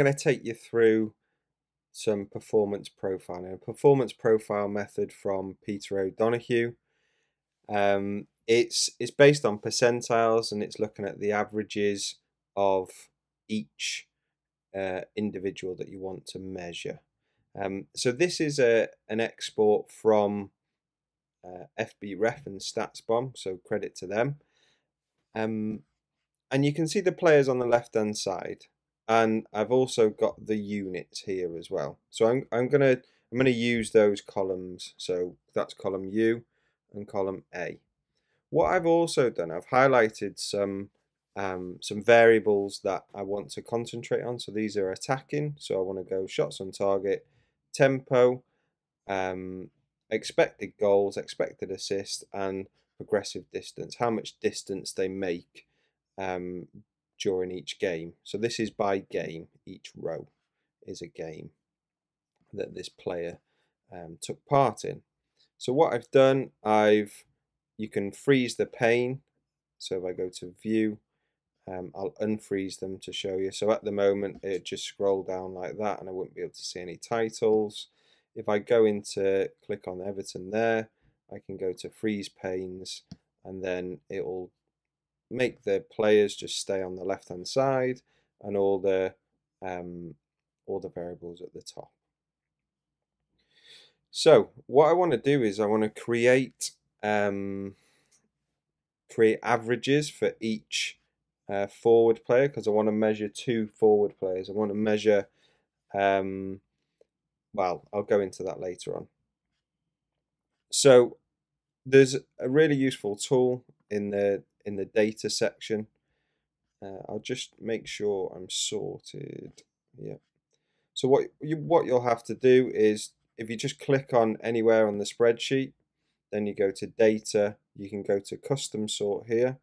going to take you through some performance profiling, a performance profile method from Peter O'Donoghue. Um, it's it's based on percentiles and it's looking at the averages of each uh, individual that you want to measure. Um, so this is a an export from uh, FBref and StatsBomb, so credit to them. Um, and you can see the players on the left hand side and I've also got the units here as well. So I'm, I'm gonna I'm gonna use those columns. So that's column U and column A. What I've also done, I've highlighted some um, some variables that I want to concentrate on. So these are attacking. So I want to go shots on target, tempo, um, expected goals, expected assist, and progressive distance. How much distance they make um, during each game. So this is by game. Each row is a game that this player um, took part in. So what I've done, I've you can freeze the pane. So if I go to view, um, I'll unfreeze them to show you. So at the moment, it just scroll down like that and I wouldn't be able to see any titles. If I go into click on Everton there, I can go to freeze panes and then it will make the players just stay on the left hand side and all the um, all the variables at the top. So what I want to do is I want to create um, create averages for each uh, forward player because I want to measure two forward players. I want to measure um, well, I'll go into that later on. So there's a really useful tool in the in the data section. Uh, I'll just make sure I'm sorted. Yeah. So what you what you'll have to do is if you just click on anywhere on the spreadsheet, then you go to data, you can go to custom sort here.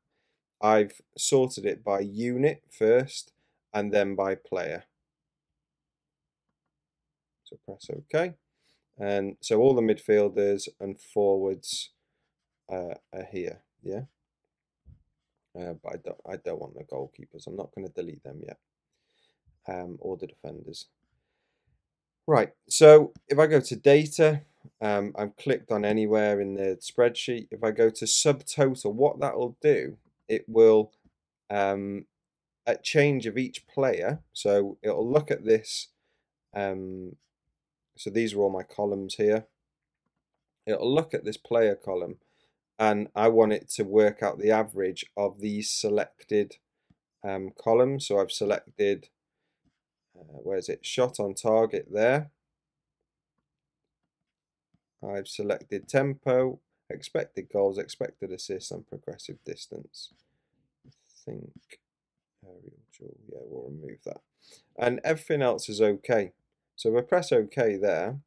I've sorted it by unit first and then by player. So press OK. And so all the midfielders and forwards uh, are here. Yeah. Uh, but I don't, I don't want the goalkeepers. I'm not going to delete them yet. Um, or the defenders. Right, so if I go to data, um, I've clicked on anywhere in the spreadsheet. If I go to subtotal, what that will do, it will, um, at change of each player, so it'll look at this, um, so these are all my columns here. It'll look at this player column and I want it to work out the average of these selected um, columns. So I've selected, uh, where is it, shot on target there. I've selected tempo, expected goals, expected assists, and progressive distance. I think aerial yeah, we'll remove that. And everything else is okay. So if I press OK there,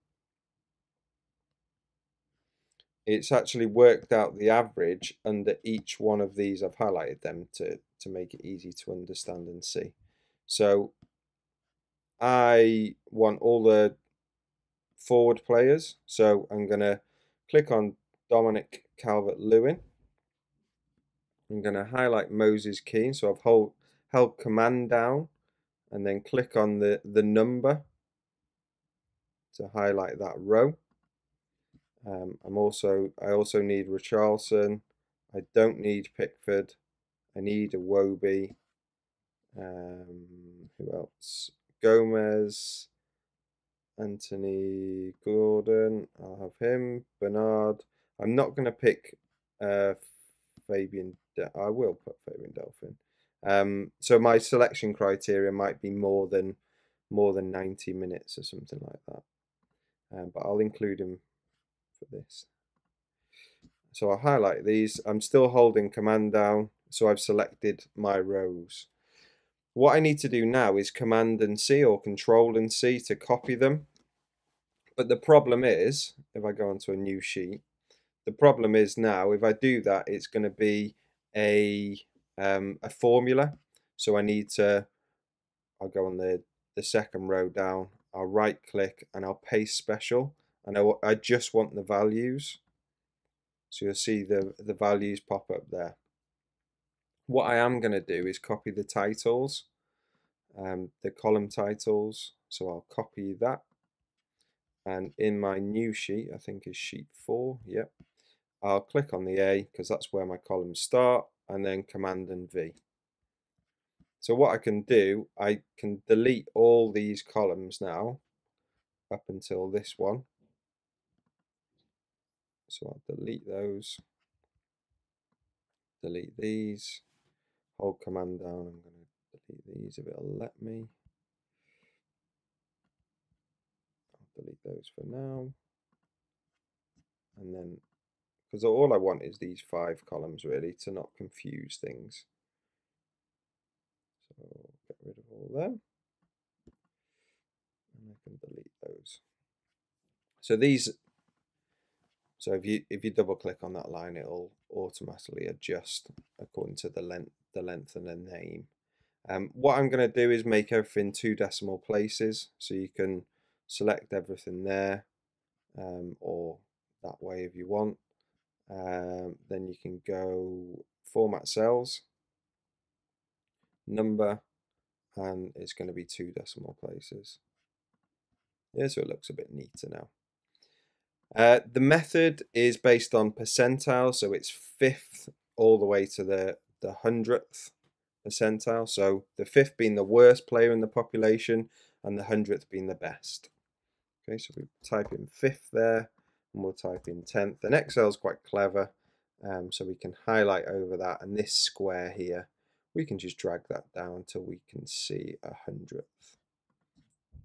it's actually worked out the average under each one of these. I've highlighted them to, to make it easy to understand and see. So I want all the forward players. So I'm going to click on Dominic Calvert-Lewin. I'm going to highlight Moses Kean. So I've hold, held command down and then click on the, the number to highlight that row. Um, I'm also I also need Richarlison. I don't need Pickford. I need Iwobi. Um, who else? Gomez. Anthony Gordon. I'll have him. Bernard. I'm not going to pick uh, Fabian. De I will put Fabian Delphin. Um, so my selection criteria might be more than more than 90 minutes or something like that. Um, but I'll include him for this. So I'll highlight these. I'm still holding command down, so I've selected my rows. What I need to do now is command and C or control and C to copy them. But the problem is, if I go onto a new sheet, the problem is now if I do that, it's going to be a um, a formula. So I need to, I'll go on the, the second row down, I'll right click and I'll paste special and I, I just want the values. So you'll see the, the values pop up there. What I am going to do is copy the titles. um, the column titles. So I'll copy that. And in my new sheet, I think is sheet four, yep. I'll click on the A because that's where my columns start and then Command and V. So what I can do, I can delete all these columns now up until this one. So I'll delete those, delete these, hold Command down, I'm going to delete these if it'll let me. I'll delete those for now. And then because all I want is these five columns really to not confuse things. So get rid of all them and I can delete those. So these, so if you if you double click on that line, it'll automatically adjust according to the length, the length and the name. Um, what I'm going to do is make everything two decimal places, so you can select everything there, um, or that way if you want. Um, then you can go format cells, number, and it's going to be two decimal places. Yeah, so it looks a bit neater now. Uh, the method is based on percentile, so it's fifth all the way to the, the hundredth percentile. So the fifth being the worst player in the population and the hundredth being the best. Okay, so we type in fifth there and we'll type in 10th. And Excel is quite clever, um, so we can highlight over that, and this square here, we can just drag that down until we can see a hundredth.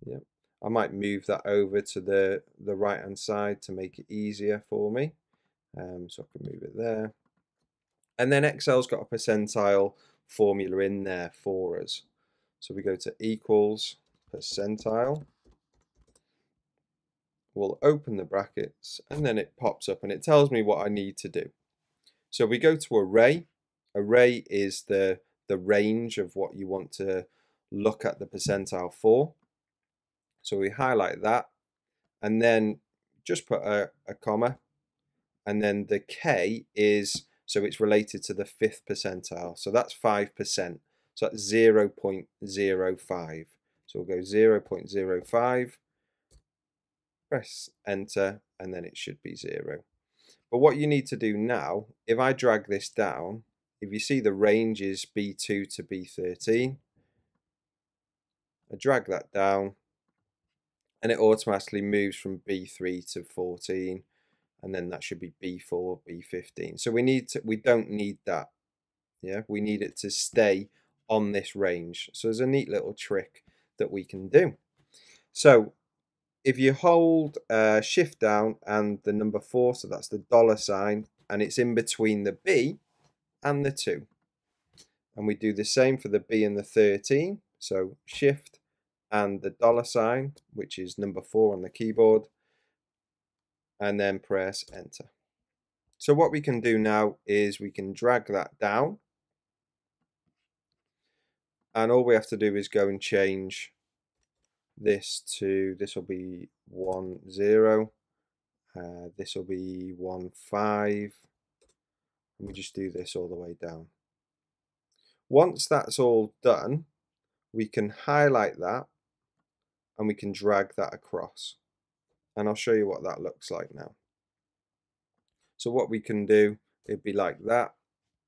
Yep. I might move that over to the, the right hand side to make it easier for me. Um, so I can move it there. And then Excel's got a percentile formula in there for us. So we go to equals percentile we'll open the brackets and then it pops up and it tells me what I need to do. So we go to array. Array is the, the range of what you want to look at the percentile for. So we highlight that and then just put a, a comma and then the K is, so it's related to the fifth percentile. So that's 5%. So that's 0 0.05. So we'll go 0 0.05 press enter and then it should be zero. But what you need to do now, if I drag this down, if you see the range is B2 to B13, I drag that down and it automatically moves from B3 to 14 and then that should be B4, B15. So we need to, we don't need that. Yeah, we need it to stay on this range. So there's a neat little trick that we can do. So if you hold uh, shift down and the number four, so that's the dollar sign, and it's in between the B and the two. And we do the same for the B and the 13. So shift and the dollar sign, which is number four on the keyboard, and then press enter. So what we can do now is we can drag that down. And all we have to do is go and change this to this will be one zero uh, this will be 1 5 and we just do this all the way down once that's all done we can highlight that and we can drag that across and I'll show you what that looks like now so what we can do it'd be like that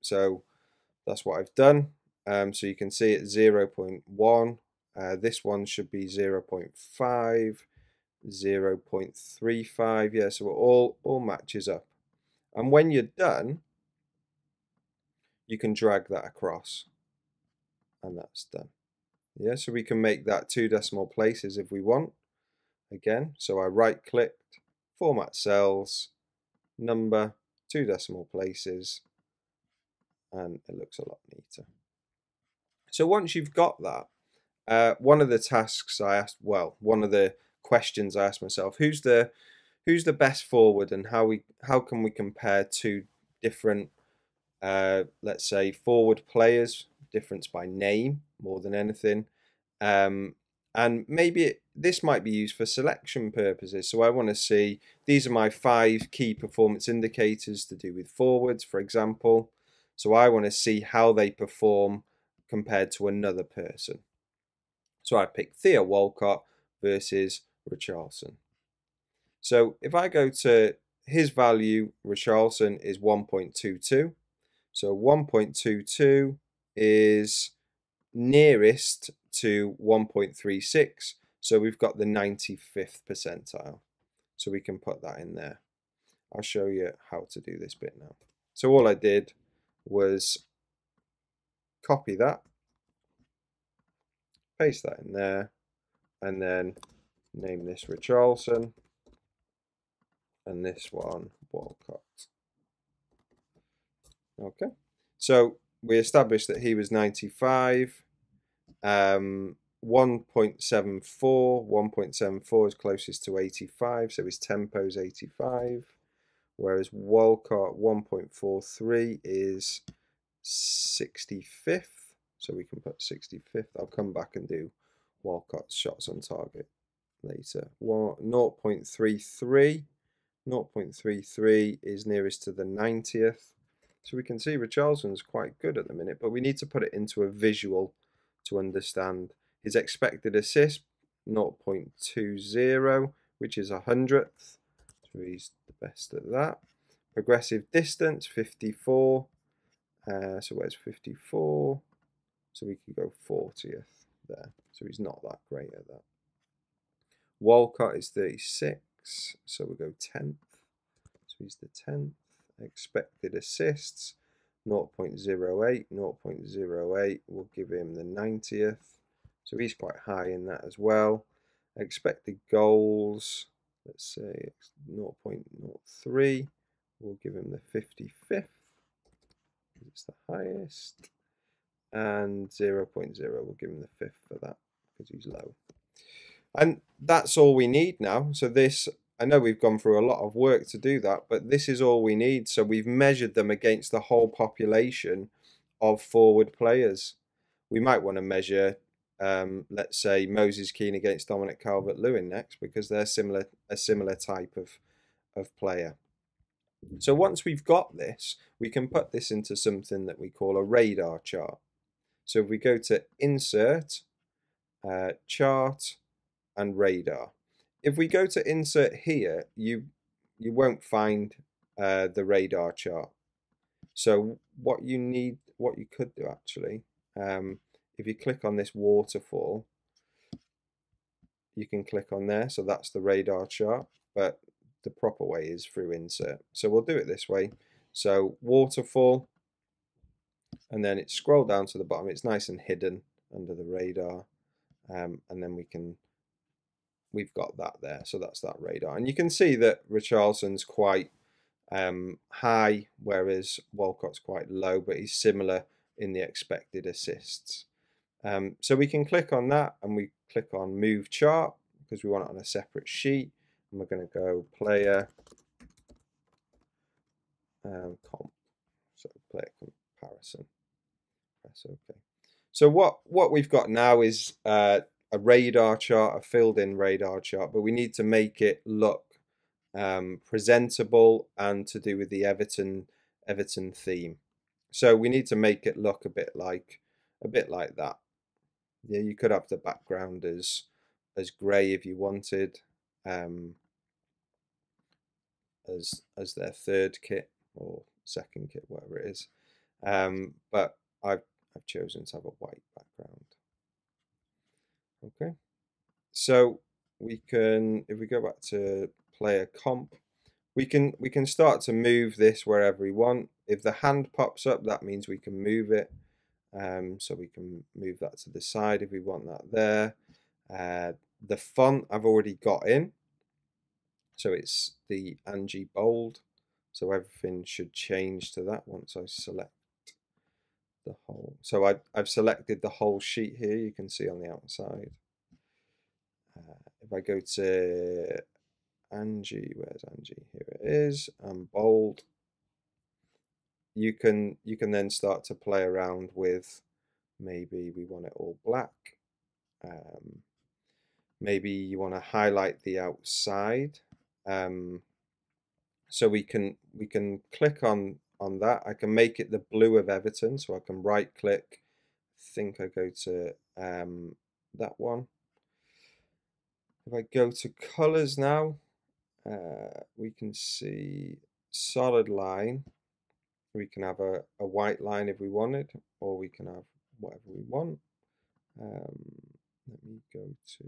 so that's what I've done um, so you can see it's 0.1 uh, this one should be 0 0.5, 0 0.35. Yeah, so it all, all matches up. And when you're done, you can drag that across. And that's done. Yeah, so we can make that two decimal places if we want. Again, so I right clicked, format cells, number, two decimal places, and it looks a lot neater. So once you've got that, uh, one of the tasks I asked, well, one of the questions I asked myself, who's the who's the best forward, and how we how can we compare two different, uh, let's say, forward players, difference by name more than anything, um, and maybe it, this might be used for selection purposes. So I want to see these are my five key performance indicators to do with forwards, for example. So I want to see how they perform compared to another person. So I pick Theo Walcott versus Richarlison. So if I go to his value, Richarlison is 1.22. So 1.22 is nearest to 1.36. So we've got the 95th percentile. So we can put that in there. I'll show you how to do this bit now. So all I did was copy that, paste that in there, and then name this Richarlison, and this one Walcott. Okay, so we established that he was 95. Um, 1.74, 1.74 is closest to 85, so his tempo is 85. Whereas Walcott 1.43 is 65th, so we can put 65th. I'll come back and do Walcott's shots on target later. 0.33, 0.33 is nearest to the 90th. So we can see Richarlison's quite good at the minute, but we need to put it into a visual to understand. His expected assist, 0.20, which is a hundredth. So he's the best at that. Progressive distance, 54. Uh, so where's 54? So we can go 40th there. So he's not that great at that. Walcott is 36. So we go 10th. So he's the 10th expected assists 0.08 0.08 will give him the 90th so he's quite high in that as well. Expected goals let's say 0.03 will give him the 55th it's the highest. And 0.0 will give him the 5th for that because he's low. And that's all we need now. So this I know we've gone through a lot of work to do that, but this is all we need. So we've measured them against the whole population of forward players. We might want to measure, um, let's say, Moses Kean against Dominic Calvert-Lewin next, because they're similar, a similar type of, of player. So once we've got this, we can put this into something that we call a radar chart. So if we go to Insert, uh, Chart, and Radar, if we go to insert here, you you won't find uh, the radar chart. So what you need, what you could do actually, um, if you click on this waterfall, you can click on there. So that's the radar chart, but the proper way is through insert. So we'll do it this way. So waterfall, and then it scroll down to the bottom. It's nice and hidden under the radar, um, and then we can we've got that there. So that's that radar. And you can see that Richarlison's quite um, high, whereas Walcott's quite low, but he's similar in the expected assists. Um, so we can click on that and we click on move chart because we want it on a separate sheet. And we're going to go player um, comp. So player comparison. Press OK. So what, what we've got now is uh, a radar chart, a filled in radar chart, but we need to make it look um, presentable and to do with the Everton Everton theme. So we need to make it look a bit like a bit like that. Yeah, you could have the background as as grey if you wanted, um, as as their third kit or second kit, whatever it is. Um, but I've I've chosen to have a white background. Okay, so we can, if we go back to player comp, we can we can start to move this wherever we want. If the hand pops up, that means we can move it. Um, so we can move that to the side if we want that there. Uh, the font I've already got in. So it's the Angie Bold. So everything should change to that once I select the whole. So I, I've selected the whole sheet here, you can see on the outside. Uh, if I go to Angie, where's Angie? Here it is, and bold. You can you can then start to play around with maybe we want it all black. Um, maybe you want to highlight the outside. Um, so we can we can click on on that. I can make it the blue of Everton, so I can right click. I think I go to um, that one. If I go to colors now, uh, we can see solid line. We can have a, a white line if we wanted, or we can have whatever we want. Um, let me go to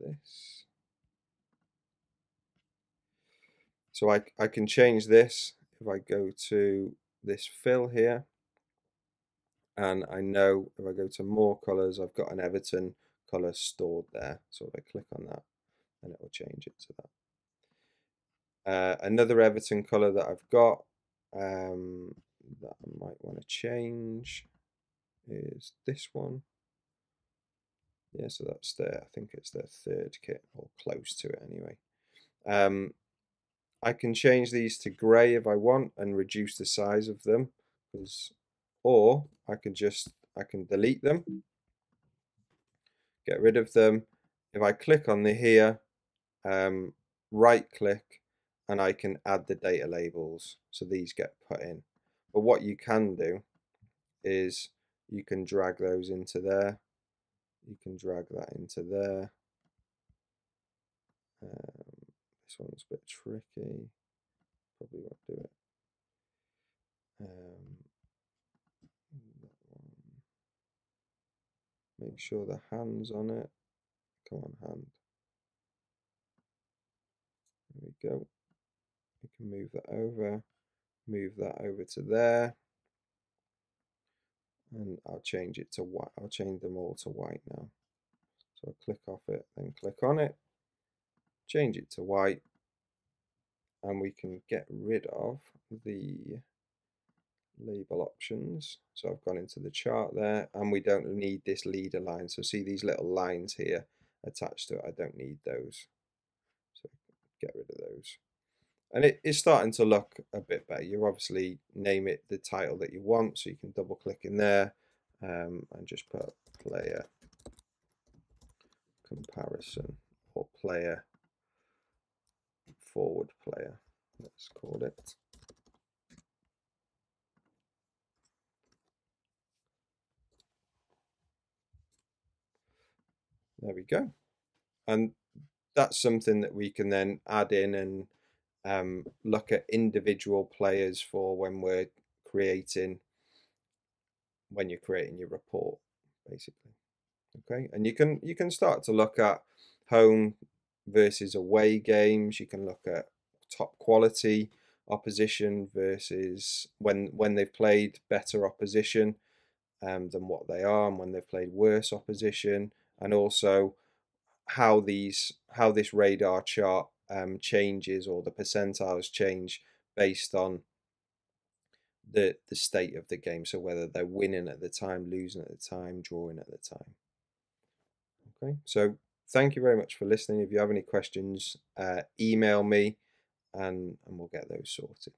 this. So I, I can change this if I go to this fill here. And I know if I go to more colors I've got an Everton color stored there. So if I click on that then it will change it to that. Uh, another Everton color that I've got um, that I might want to change is this one. Yeah so that's there I think it's their third kit or close to it anyway. Um, I can change these to grey if I want and reduce the size of them or I can just I can delete them. Get rid of them. If I click on the here um, right click and I can add the data labels so these get put in. But what you can do is you can drag those into there. You can drag that into there. Um, this one's a bit tricky. Probably won't do it. Um, Make sure the hand's on it. Come on, hand. There we go. We can move that over. Move that over to there. And I'll change it to white. I'll change them all to white now. So I'll click off it, then click on it change it to white and we can get rid of the label options. So I've gone into the chart there and we don't need this leader line. So see these little lines here attached to it? I don't need those. So get rid of those. And it is starting to look a bit better. You obviously name it the title that you want so you can double click in there um, and just put player comparison or player forward player, let's call it. There we go. And that's something that we can then add in and um, look at individual players for when we're creating, when you're creating your report, basically. Okay, and you can you can start to look at home versus away games. You can look at top quality opposition versus when when they've played better opposition um, than what they are, and when they've played worse opposition, and also how these how this radar chart um, changes or the percentiles change based on the the state of the game. So whether they're winning at the time, losing at the time, drawing at the time. Okay, so thank you very much for listening. If you have any questions, uh, email me and, and we'll get those sorted.